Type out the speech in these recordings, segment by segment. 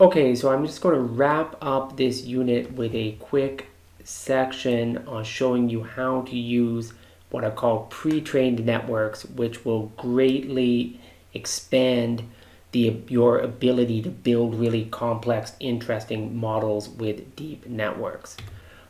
Okay, so I'm just going to wrap up this unit with a quick section on showing you how to use what I call pre-trained networks, which will greatly expand the, your ability to build really complex, interesting models with deep networks.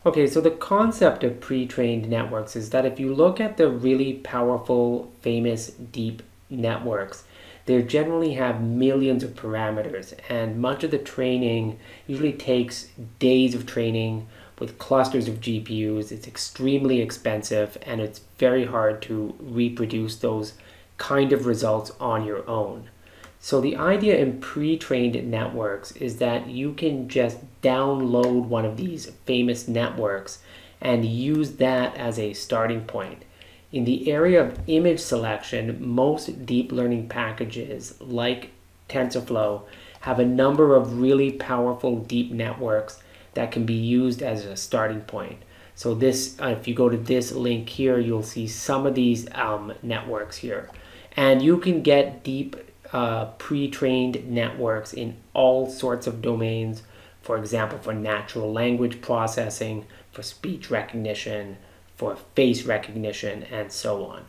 Okay, so the concept of pre-trained networks is that if you look at the really powerful, famous deep networks, they generally have millions of parameters and much of the training usually takes days of training with clusters of GPUs. It's extremely expensive and it's very hard to reproduce those kind of results on your own. So the idea in pre-trained networks is that you can just download one of these famous networks and use that as a starting point. In the area of image selection, most deep learning packages like TensorFlow have a number of really powerful deep networks that can be used as a starting point. So this, uh, if you go to this link here, you'll see some of these um, networks here. And you can get deep uh, pre-trained networks in all sorts of domains. For example, for natural language processing, for speech recognition, for face recognition, and so on.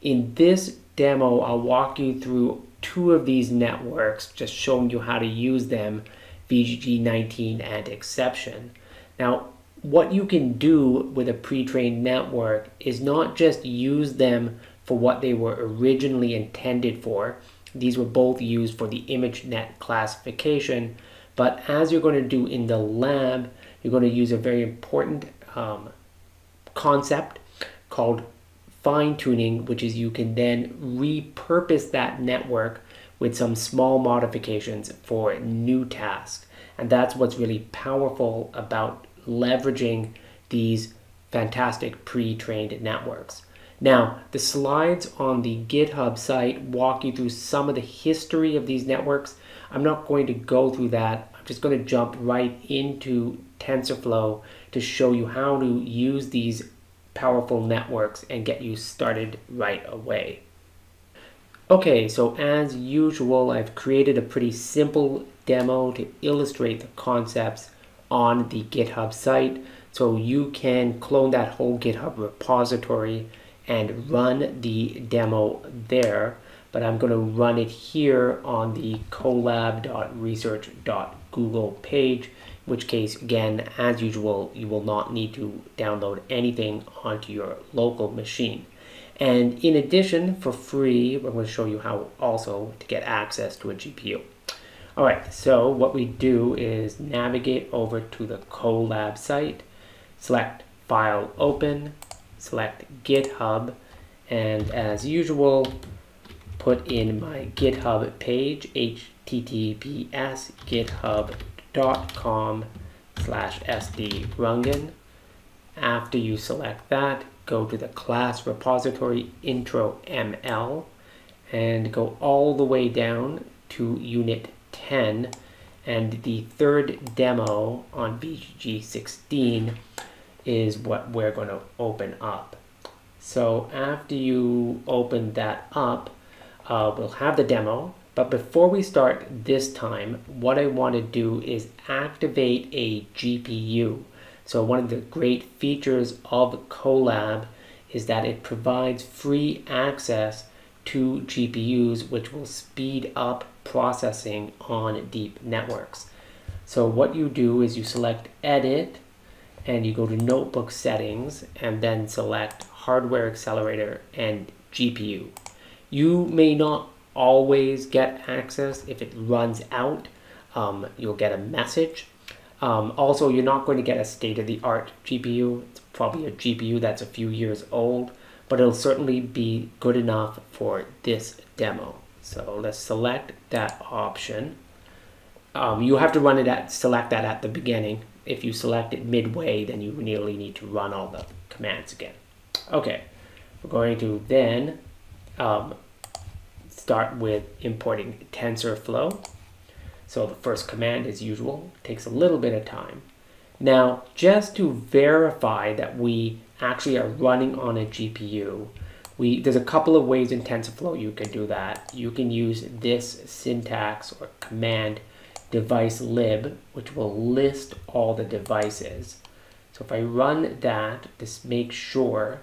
In this demo, I'll walk you through two of these networks, just showing you how to use them, VGG19 and Xception. Now, what you can do with a pre-trained network is not just use them for what they were originally intended for, these were both used for the ImageNet classification. But as you're going to do in the lab, you're going to use a very important um, concept called fine tuning, which is you can then repurpose that network with some small modifications for new tasks. And that's what's really powerful about leveraging these fantastic pre-trained networks. Now, the slides on the GitHub site walk you through some of the history of these networks. I'm not going to go through that. Just going to jump right into TensorFlow to show you how to use these powerful networks and get you started right away. Okay, so as usual, I've created a pretty simple demo to illustrate the concepts on the GitHub site. So you can clone that whole GitHub repository and run the demo there, but I'm going to run it here on the colab.research.google page, in which case, again, as usual, you will not need to download anything onto your local machine. And in addition, for free, we're going to show you how also to get access to a GPU. All right, so what we do is navigate over to the Colab site, select File Open, select GitHub, and as usual, put in my GitHub page, https github.com slash sdrangan. After you select that, go to the class repository intro ML and go all the way down to unit 10 and the third demo on VGG16 is what we're going to open up. So after you open that up, uh, we'll have the demo. But before we start this time, what I want to do is activate a GPU. So one of the great features of Colab is that it provides free access to GPUs, which will speed up processing on deep networks. So what you do is you select Edit, and you go to notebook settings and then select hardware accelerator and GPU. You may not always get access if it runs out. Um, you'll get a message. Um, also, you're not going to get a state-of-the-art GPU. It's probably a GPU that's a few years old, but it'll certainly be good enough for this demo. So let's select that option. Um, you have to run it at select that at the beginning if you select it midway, then you nearly need to run all the commands again. Okay, we're going to then um, start with importing TensorFlow. So the first command, as usual, takes a little bit of time. Now, just to verify that we actually are running on a GPU, we, there's a couple of ways in TensorFlow you can do that. You can use this syntax or command device lib, which will list all the devices. So if I run that, just make sure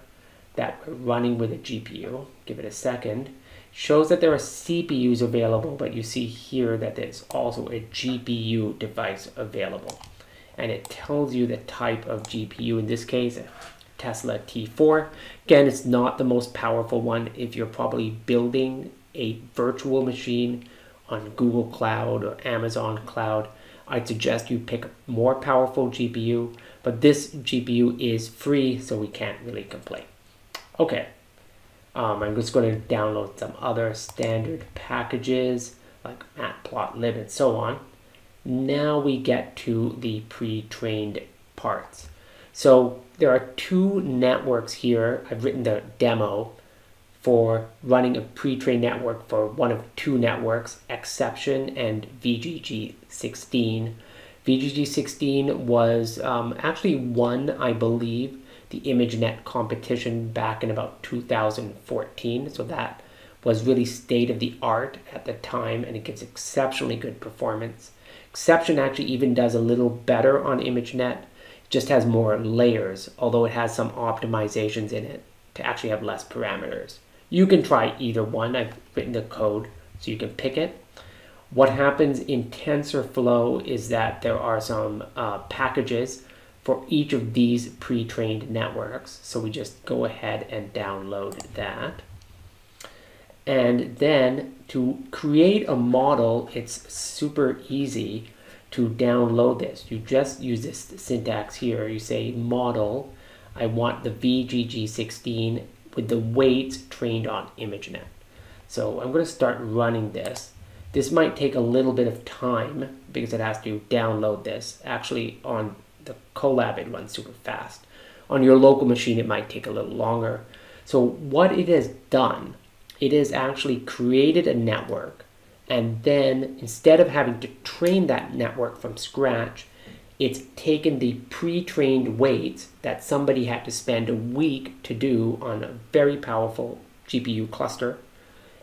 that we're running with a GPU, give it a second, shows that there are CPUs available, but you see here that there's also a GPU device available. And it tells you the type of GPU, in this case, Tesla T4. Again, it's not the most powerful one if you're probably building a virtual machine on Google Cloud or Amazon Cloud. I'd suggest you pick a more powerful GPU, but this GPU is free, so we can't really complain. Okay, um, I'm just going to download some other standard packages like matplotlib and so on. Now we get to the pre-trained parts. So there are two networks here. I've written the demo for running a pre-trained network for one of two networks, Xception and VGG16. VGG16 was um, actually one, I believe, the ImageNet competition back in about 2014. So that was really state of the art at the time and it gives exceptionally good performance. Xception actually even does a little better on ImageNet. It just has more layers, although it has some optimizations in it to actually have less parameters. You can try either one. I've written the code so you can pick it. What happens in TensorFlow is that there are some uh, packages for each of these pre-trained networks. So we just go ahead and download that. And then to create a model, it's super easy to download this. You just use this syntax here. You say model, I want the VGG16 with the weights trained on ImageNet. So I'm going to start running this. This might take a little bit of time because it has to download this. Actually, on the Colab, it runs super fast. On your local machine, it might take a little longer. So what it has done, it has actually created a network. And then instead of having to train that network from scratch, it's taken the pre-trained weights that somebody had to spend a week to do on a very powerful GPU cluster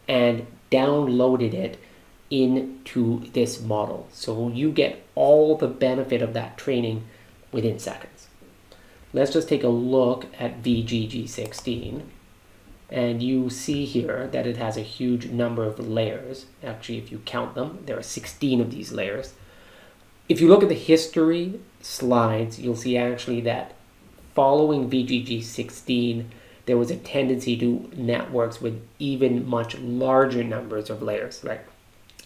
and downloaded it into this model. So you get all the benefit of that training within seconds. Let's just take a look at VGG16 and you see here that it has a huge number of layers. Actually, if you count them, there are 16 of these layers. If you look at the history slides, you'll see actually that following VGG16, there was a tendency to networks with even much larger numbers of layers, right?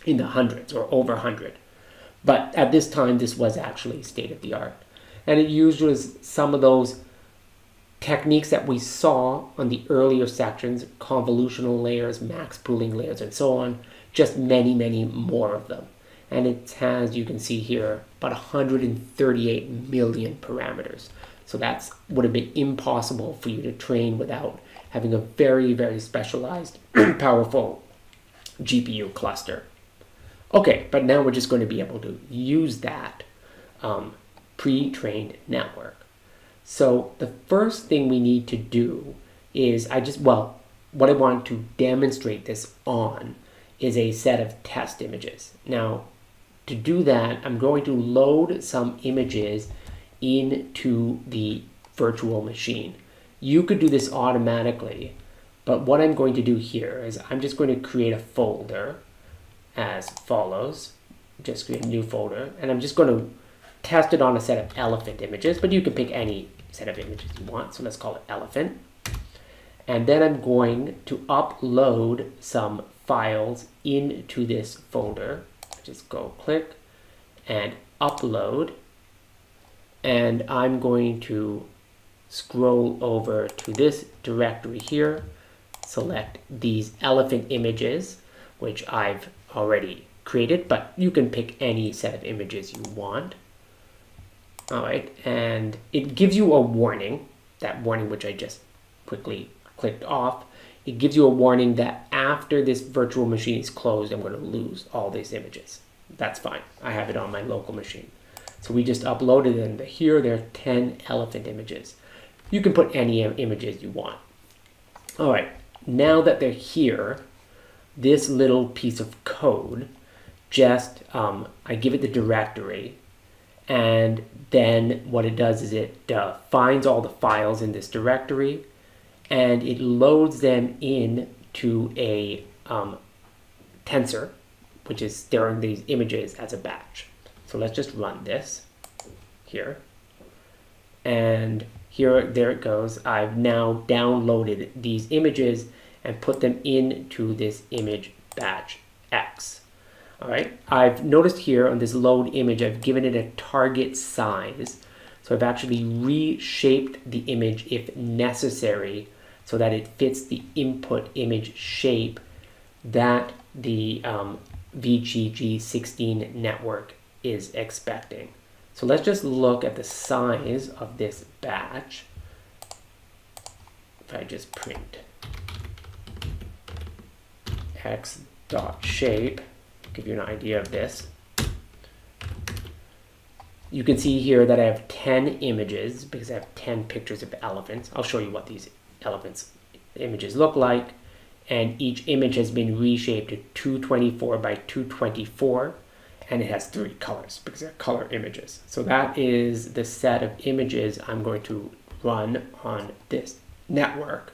In the hundreds or over 100. But at this time, this was actually state of the art and it uses some of those techniques that we saw on the earlier sections, convolutional layers, max pooling layers, and so on, just many, many more of them. And it has, you can see here, about 138 million parameters. So that's would have been impossible for you to train without having a very, very specialized, powerful GPU cluster. Okay, but now we're just going to be able to use that um, pre-trained network. So the first thing we need to do is I just, well, what I want to demonstrate this on is a set of test images. Now, to do that, I'm going to load some images into the virtual machine. You could do this automatically, but what I'm going to do here is I'm just going to create a folder as follows. Just create a new folder, and I'm just going to tested on a set of elephant images, but you can pick any set of images you want. So let's call it elephant. And then I'm going to upload some files into this folder. Just go click and upload. And I'm going to scroll over to this directory here, select these elephant images, which I've already created, but you can pick any set of images you want. All right, and it gives you a warning, that warning which I just quickly clicked off. It gives you a warning that after this virtual machine is closed, I'm going to lose all these images. That's fine. I have it on my local machine. So we just uploaded them. Here there are 10 elephant images. You can put any images you want. All right, now that they're here, this little piece of code just, um, I give it the directory and then what it does is it uh, finds all the files in this directory and it loads them in to a um, tensor, which is storing these images as a batch. So let's just run this here. And here, there it goes. I've now downloaded these images and put them into this image batch X. All right, I've noticed here on this load image, I've given it a target size. So I've actually reshaped the image if necessary so that it fits the input image shape that the um, VGG16 network is expecting. So let's just look at the size of this batch. If I just print x dot shape, give you an idea of this. You can see here that I have 10 images because I have 10 pictures of elephants. I'll show you what these elephants images look like. And each image has been reshaped to 224 by 224 and it has three colors because they're color images. So that is the set of images I'm going to run on this network.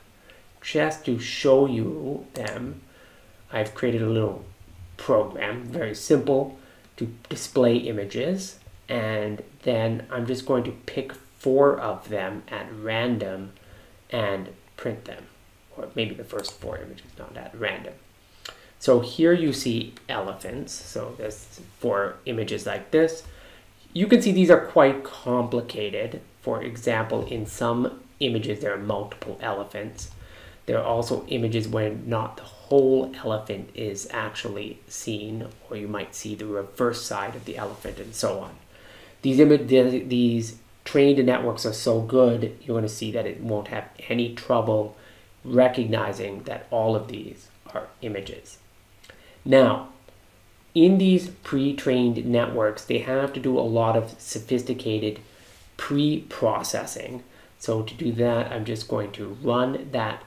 Just to show you them, I've created a little program, very simple, to display images. And then I'm just going to pick four of them at random and print them. Or maybe the first four images, not at random. So here you see elephants. So there's four images like this. You can see these are quite complicated. For example, in some images there are multiple elephants. There are also images where not the whole elephant is actually seen, or you might see the reverse side of the elephant and so on. These, these trained networks are so good, you're going to see that it won't have any trouble recognizing that all of these are images. Now, in these pre-trained networks, they have to do a lot of sophisticated pre-processing. So to do that, I'm just going to run that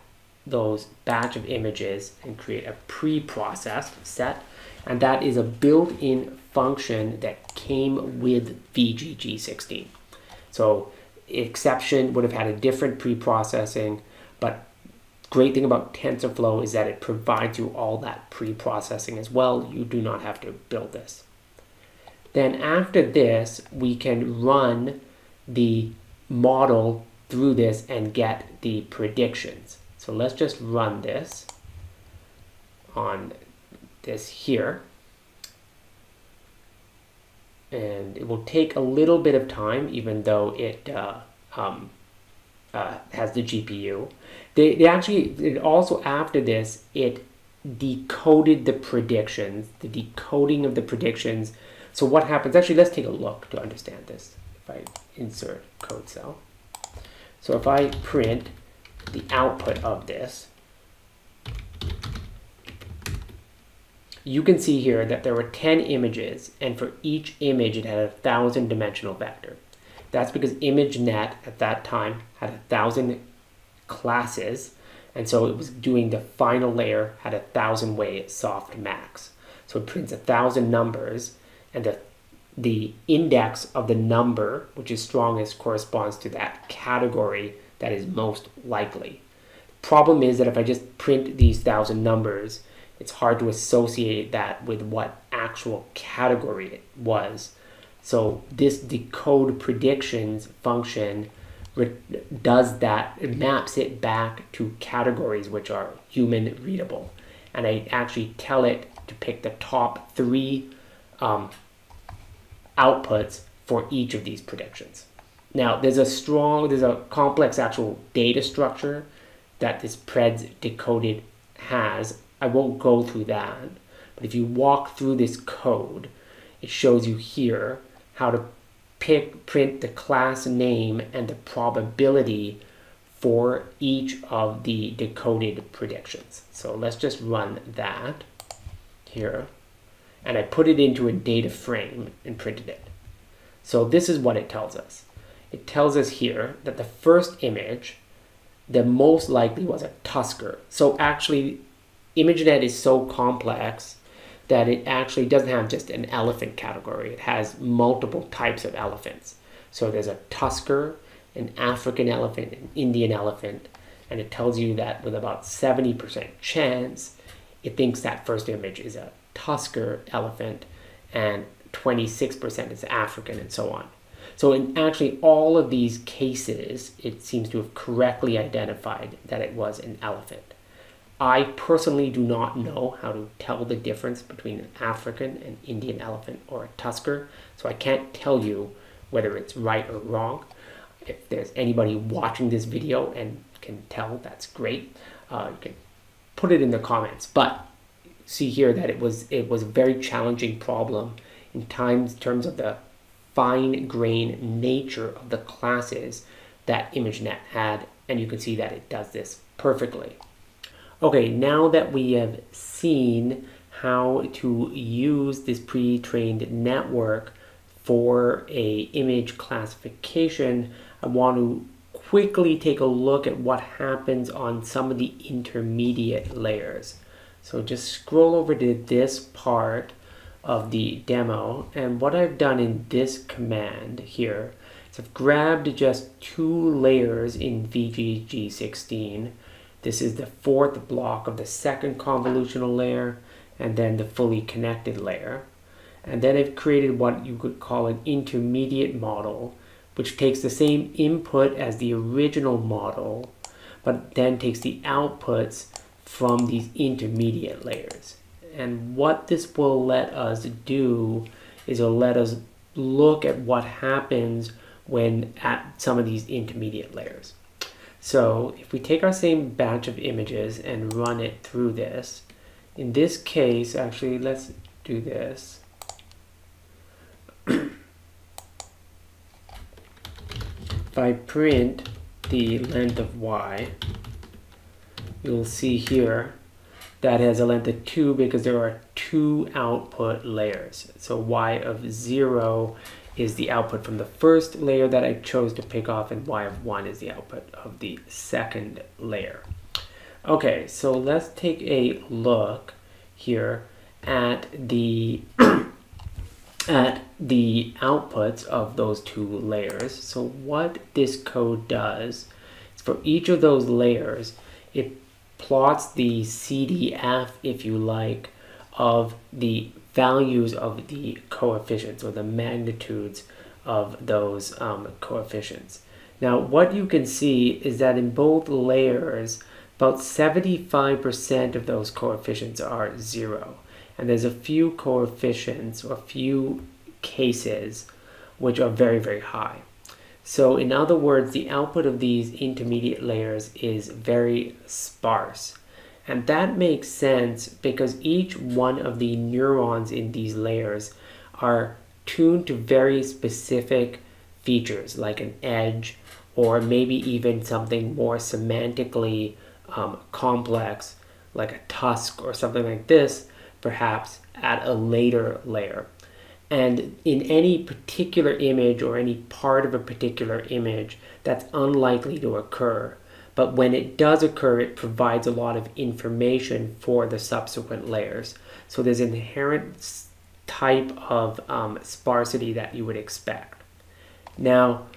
those batch of images and create a pre-processed set. And that is a built-in function that came with VGG16. So Xception would have had a different pre-processing, but great thing about TensorFlow is that it provides you all that pre-processing as well. You do not have to build this. Then after this, we can run the model through this and get the predictions. So let's just run this on this here and it will take a little bit of time even though it uh, um, uh, has the GPU. They, they actually, it also after this, it decoded the predictions, the decoding of the predictions. So what happens, actually let's take a look to understand this. If I insert code cell. So if I print the output of this, you can see here that there were 10 images and for each image it had a thousand dimensional vector. That's because ImageNet at that time had a thousand classes and so it was doing the final layer had a thousand way softmax. So it prints a thousand numbers and the, the index of the number which is strongest corresponds to that category that is most likely. Problem is that if I just print these thousand numbers it's hard to associate that with what actual category it was. So this decode predictions function does that, it maps it back to categories which are human readable. And I actually tell it to pick the top three um, outputs for each of these predictions. Now, there's a strong, there's a complex actual data structure that this PREDS decoded has I won't go through that. But if you walk through this code, it shows you here how to pick, print the class name and the probability for each of the decoded predictions. So let's just run that here. And I put it into a data frame and printed it. So this is what it tells us. It tells us here that the first image, the most likely was a tusker. So actually ImageNet is so complex that it actually doesn't have just an elephant category. It has multiple types of elephants. So there's a tusker, an African elephant, an Indian elephant, and it tells you that with about 70% chance, it thinks that first image is a tusker elephant and 26% is African and so on. So in actually all of these cases, it seems to have correctly identified that it was an elephant. I personally do not know how to tell the difference between an African and Indian elephant or a tusker, so I can't tell you whether it's right or wrong. If there's anybody watching this video and can tell, that's great. Uh, you can put it in the comments. But see here that it was it was a very challenging problem in times terms of the fine grain nature of the classes that ImageNet had, and you can see that it does this perfectly. Okay, now that we have seen how to use this pre-trained network for a image classification, I want to quickly take a look at what happens on some of the intermediate layers. So just scroll over to this part of the demo and what I've done in this command here is I've grabbed just two layers in VGG16 this is the fourth block of the second convolutional layer and then the fully connected layer. And then I've created what you could call an intermediate model, which takes the same input as the original model, but then takes the outputs from these intermediate layers. And what this will let us do is it'll let us look at what happens when at some of these intermediate layers. So if we take our same batch of images and run it through this, in this case, actually, let's do this. if I print the length of y, you'll see here that has a length of 2 because there are two output layers. So y of 0 is the output from the first layer that I chose to pick off and y of 1 is the output of the second layer. Okay, so let's take a look here at the at the outputs of those two layers. So what this code does is for each of those layers, it plots the CDF, if you like, of the values of the coefficients or the magnitudes of those um, coefficients. Now what you can see is that in both layers about 75% of those coefficients are zero and there's a few coefficients or a few cases which are very very high. So in other words the output of these intermediate layers is very sparse. And that makes sense because each one of the neurons in these layers are tuned to very specific features like an edge or maybe even something more semantically um, complex like a tusk or something like this perhaps at a later layer. And in any particular image or any part of a particular image, that's unlikely to occur but when it does occur, it provides a lot of information for the subsequent layers. So there's inherent type of um, sparsity that you would expect. Now,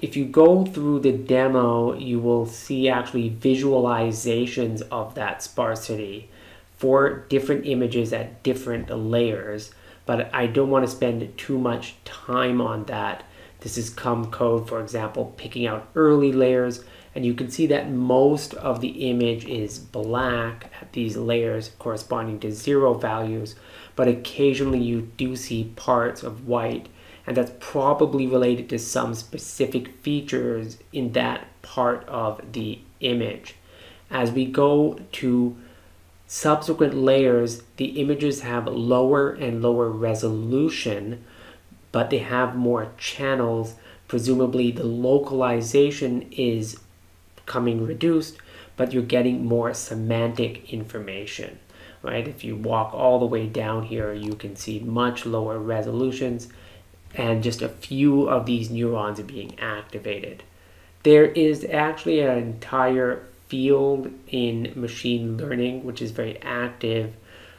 if you go through the demo, you will see actually visualizations of that sparsity for different images at different layers, but I don't want to spend too much time on that. This is come code, for example, picking out early layers, and you can see that most of the image is black at these layers corresponding to zero values but occasionally you do see parts of white and that's probably related to some specific features in that part of the image. As we go to subsequent layers, the images have lower and lower resolution, but they have more channels. Presumably the localization is coming reduced, but you're getting more semantic information, right? If you walk all the way down here, you can see much lower resolutions and just a few of these neurons are being activated. There is actually an entire field in machine learning, which is very active,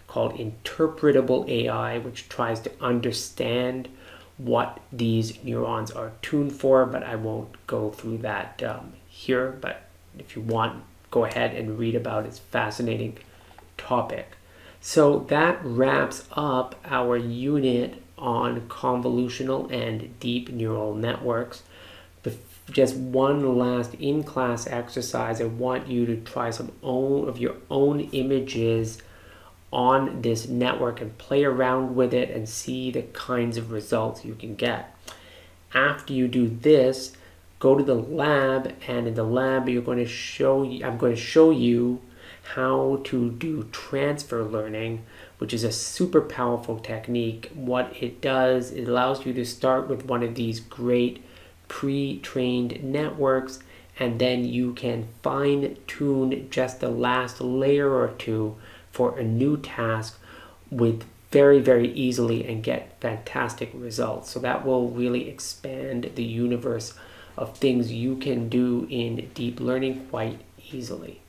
called interpretable AI, which tries to understand what these neurons are tuned for, but I won't go through that um, here. But if you want, go ahead and read about. It's fascinating topic. So that wraps up our unit on convolutional and deep neural networks. Just one last in-class exercise. I want you to try some own of your own images on this network and play around with it and see the kinds of results you can get. After you do this, go to the lab and in the lab you're going to show I'm going to show you how to do transfer learning, which is a super powerful technique. What it does, it allows you to start with one of these great pre-trained networks and then you can fine tune just the last layer or two for a new task with very very easily and get fantastic results. So that will really expand the universe of things you can do in deep learning quite easily